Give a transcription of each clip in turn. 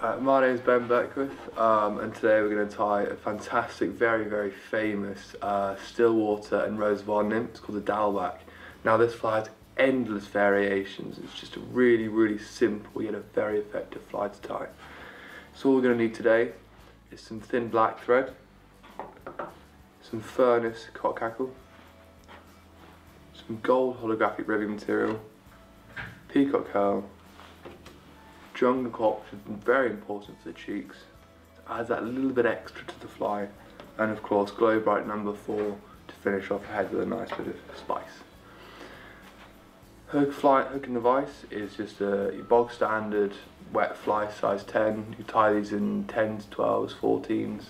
Uh, my name is Ben Beckwith, um, and today we're going to tie a fantastic, very, very famous uh, Stillwater and Reservoir nymph. It's called the Diawl Bach. Now, this fly has endless variations. It's just a really, really simple yet a very effective fly to tie. So, all we're going to need today is some thin black thread, some furnace cockhackle, some gold holographic ribbing material, peacock herl, jungle cock is very important for the cheeks. Adds that little bit extra to the fly. And of course, Glo Brite number four to finish off ahead with a nice bit of spice. Hook fly hooking device is just a bog standard wet fly size 10. You tie these in 10s, 12s, 14s,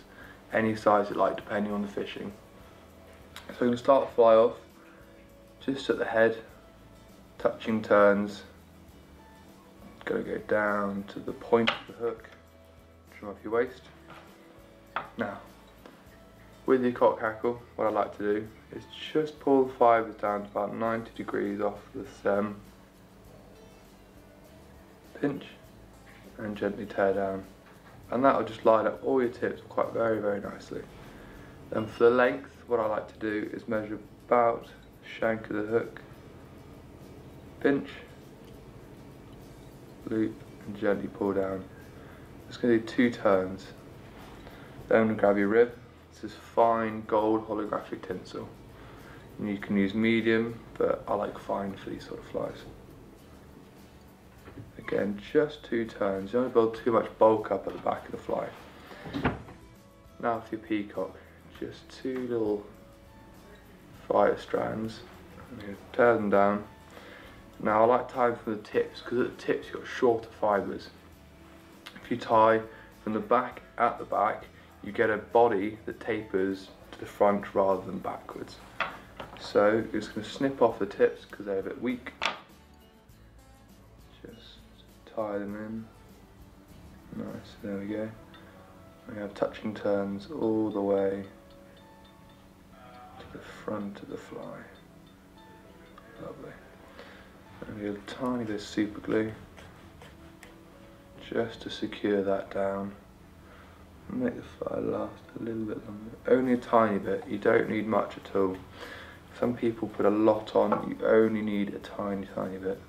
any size you like depending on the fishing. So I'm going to start the fly off just at the head, touching turns going to go down to the point of the hook, trim off your waste. Now, with your cock hackle, what I like to do is just pull the fibres down to about 90 degrees off the stem, pinch, and gently tear down. And that will just line up all your tips quite very, very nicely. Then for the length, what I like to do is measure about the shank of the hook, pinch, loop and gently pull down. Just going to do two turns. Then grab your rib. This is fine gold holographic tinsel. And you can use medium, but I like fine for these sort of flies. Again, just two turns. You don't build too much bulk up at the back of the fly. Now for your peacock, just two little fire strands. Tear them down. Now I like tying from the tips because at the tips you've got shorter fibres. If you tie from the back at the back, you get a body that tapers to the front rather than backwards. So just going to snip off the tips because they're a bit weak. Just tie them in. Nice, there we go. We have touching turns all the way to the front of the fly. Lovely and a tiny bit of super glue just to secure that down. Make the fire last a little bit longer. Only a tiny bit. You don't need much at all. Some people put a lot on. You only need a tiny tiny bit.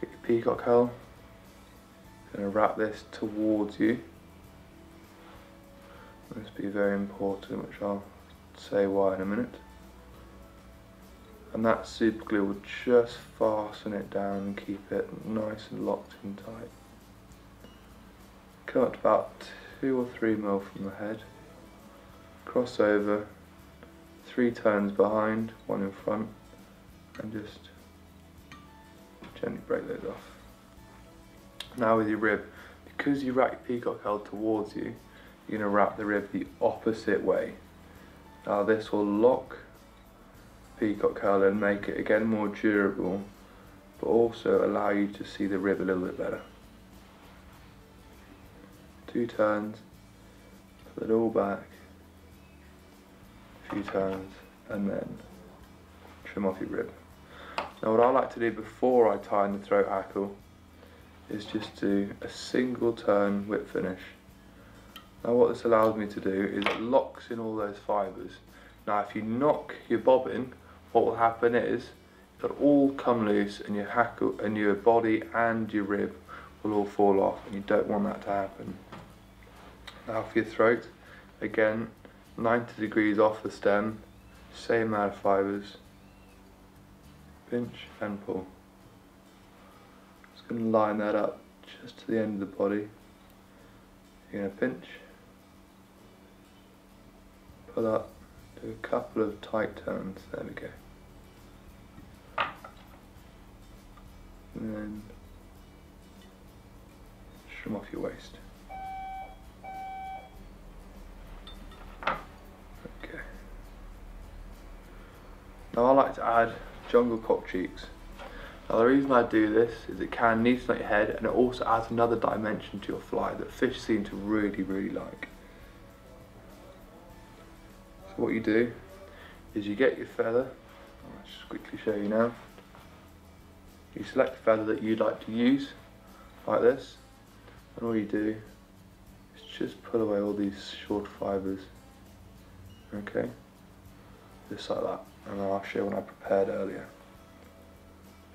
Get your peacock going to wrap this towards you. This be very important which I'll say why in a minute and that super glue will just fasten it down and keep it nice and locked in tight. Cut about two or three mil from the head, cross over, three turns behind, one in front, and just gently break those off. Now with your rib, because you wrap your peacock herl towards you, you're going to wrap the rib the opposite way. Now this will lock peacock herl and make it again more durable but also allow you to see the rib a little bit better. Two turns, pull it all back, a few turns and then trim off your rib. Now what I like to do before I tie in the throat hackle is just do a single turn whip finish. Now what this allows me to do is it locks in all those fibres. Now if you knock your bobbin what will happen is it'll all come loose and your hackle and your body and your rib will all fall off and you don't want that to happen. Now for your throat, again 90 degrees off the stem, same amount of fibres, pinch and pull. Just going to line that up just to the end of the body. You're going to pinch, pull up, a couple of tight turns, there we go. and then trim off your waste. Okay. Now I like to add jungle cock cheeks. Now the reason I do this is it can neaten your head and it also adds another dimension to your fly that fish seem to really, really like. So what you do is you get your feather, I'll just quickly show you now. You select the feather that you'd like to use, like this, And all you do is just pull away all these short fibres. Okay? Just like that. And I'll show you when I prepared earlier.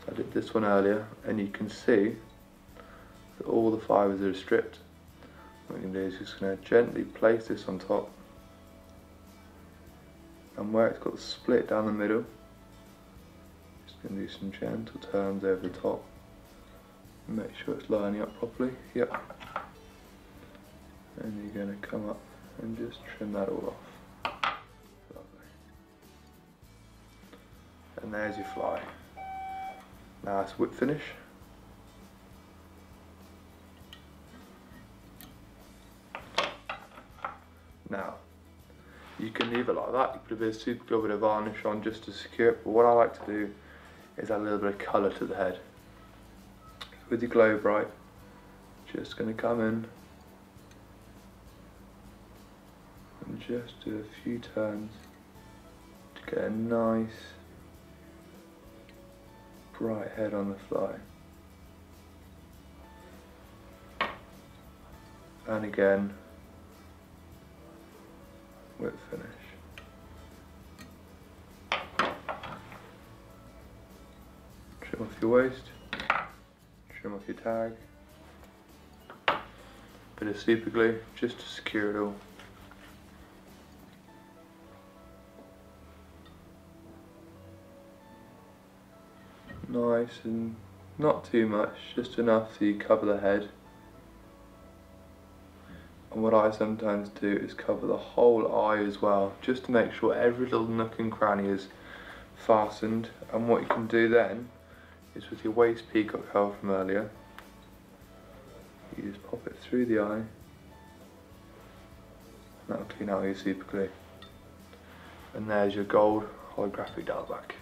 So I did this one earlier and you can see that all the fibres are stripped. What you can do is just going to gently place this on top where it's got the split down the middle. Just going to do some gentle turns over the top. Make sure it's lining up properly yep. And you're going to come up and just trim that all off. Lovely. and there's your fly. Nice whip finish. Now you can leave it like that, you put a bit of super glue, a varnish on just to secure it, but what I like to do is add a little bit of colour to the head. With your Glo Brite, just going to come in. And just do a few turns to get a nice bright head on the fly. And again, whip finish. Trim off your waste, trim off your tag, bit of super glue just to secure it all. Nice and not too much, just enough you cover the head. And what I sometimes do is cover the whole eye as well, just to make sure every little nook and cranny is fastened. And what you can do then is with your waste peacock herl from earlier, you just pop it through the eye, and that'll clean out your super glue. And there's your gold holographic Diawl Bach.